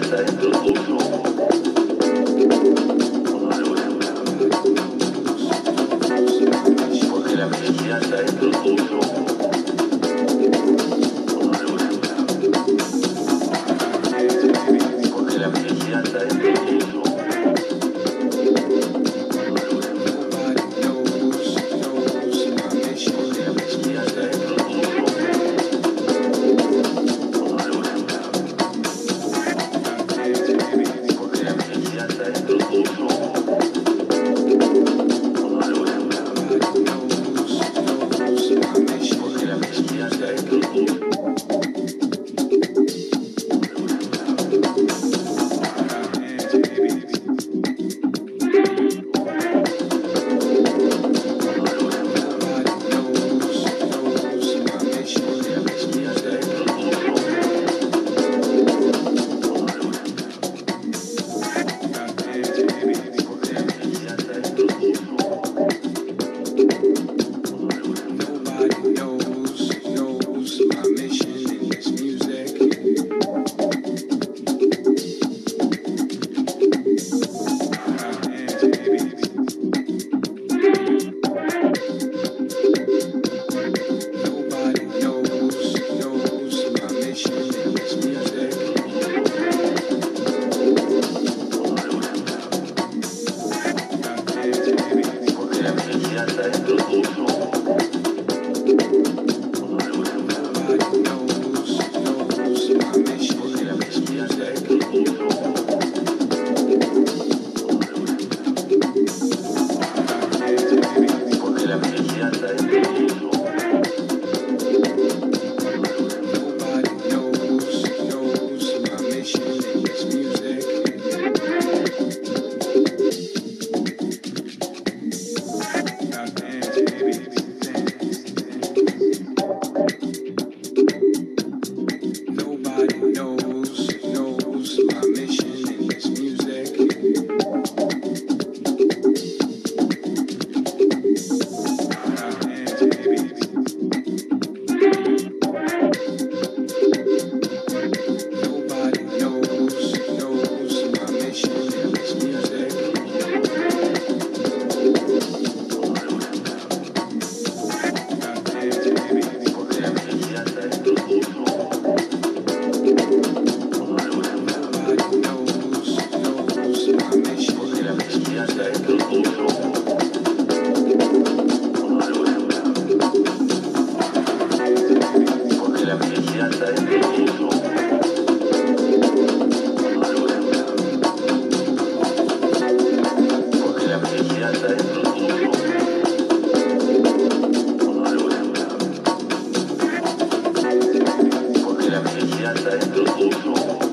that day. miasta, jak rozłożą.